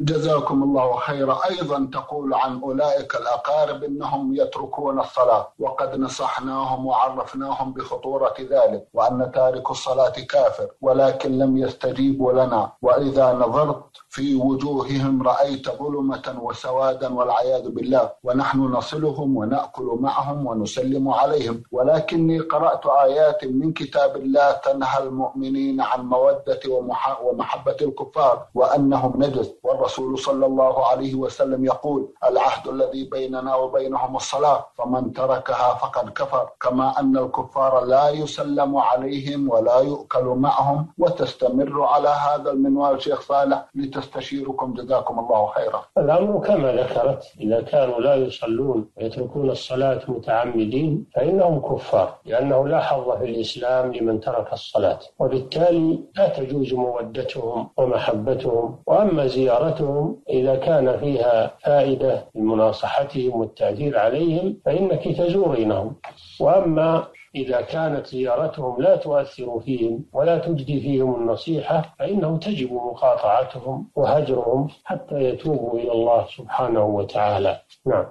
جزاكم الله خيرا. أيضا تقول عن أولئك الأقارب إنهم يتركون الصلاة وقد نصحناهم وعرفناهم بخطورة ذلك وأن تارك الصلاة كافر ولكن لم يستجيبوا لنا. وإذا نظرت في وجوههم رأيت ظلمة وسوادا والعياذ بالله ونحن نصلهم ونأكل معهم ونسلم عليهم. ولكني قرأت آيات من كتاب الله تنهى المؤمنين عن مودة ومحبة الكفار وأنهم نجس. والرسول صلى الله عليه وسلم يقول العهد الذي بيننا وبينهم الصلاة فمن تركها فقد كفر. كما أن الكفار لا يسلم عليهم ولا يؤكل معهم وتستمر على هذا المنوال شيخ صالح لتستشيركم جزاكم الله خيرا. الأمر كما ذكرت إذا كانوا لا يصلون ويتركون الصلاة متعمدين فإنهم كفار لأنه لا حظ في الإسلام لمن ترك الصلاة. وبالتالي لا تجوز مودتهم ومحبتهم وأما زيارتهم إذا كان فيها فائدة لمناصحتهم والتأثير عليهم فإنك تزورينهم وأما إذا كانت زيارتهم لا تؤثر فيهم ولا تجدي فيهم النصيحة فإنه تجب مقاطعتهم وهجرهم حتى يتوبوا إلى الله سبحانه وتعالى. نعم.